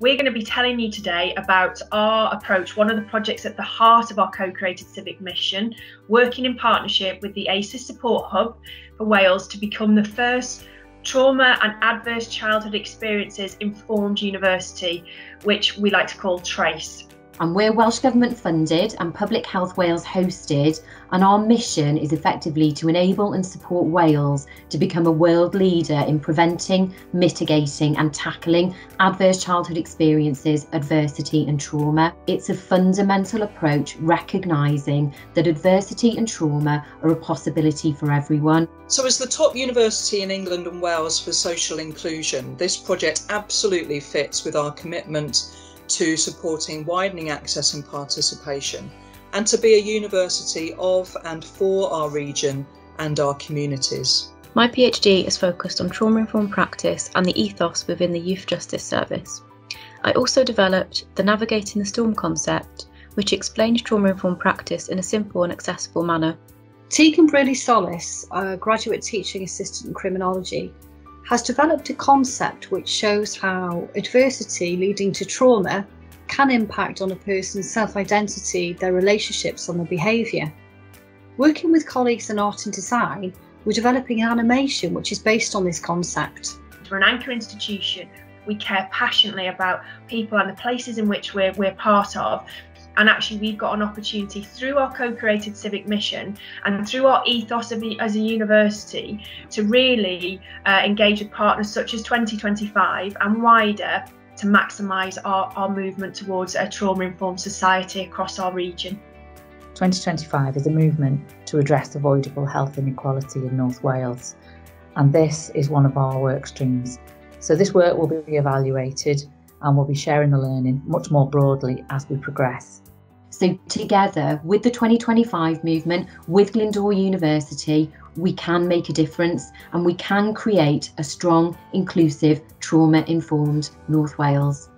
We're going to be telling you today about our approach, one of the projects at the heart of our co created civic mission, working in partnership with the ACES Support Hub for Wales to become the first trauma and adverse childhood experiences informed university, which we like to call TrACE and we're Welsh Government funded and Public Health Wales hosted, and our mission is effectively to enable and support Wales to become a world leader in preventing, mitigating, and tackling adverse childhood experiences, adversity, and trauma. It's a fundamental approach recognising that adversity and trauma are a possibility for everyone. So, as the top university in England and Wales for social inclusion, this project absolutely fits with our commitment to supporting widening access and participation, and to be a university of and for our region and our communities. My PhD is focused on trauma informed practice and the ethos within the Youth Justice Service. I also developed the Navigating the Storm concept, which explains trauma informed practice in a simple and accessible manner. Tegan Briley Solis, a graduate teaching assistant in criminology, has developed a concept which shows how adversity leading to trauma can impact on a person's self identity, their relationships, and their behaviour. Working with colleagues in art and design, we're developing an animation which is based on this concept. We're an anchor institution. We care passionately about people and the places in which we're, we're part of, and actually, we've got an opportunity through our co created civic mission and through our ethos as a university to really uh, engage with partners such as 2025 and wider to maximise our, our movement towards a trauma informed society across our region. 2025 is a movement to address avoidable health inequality in North Wales, and this is one of our work streams. So, this work will be evaluated and we'll be sharing the learning much more broadly as we progress. So, together with the 2025 movement, with Glyndŵr University, we can make a difference and we can create a strong, inclusive, trauma informed North Wales.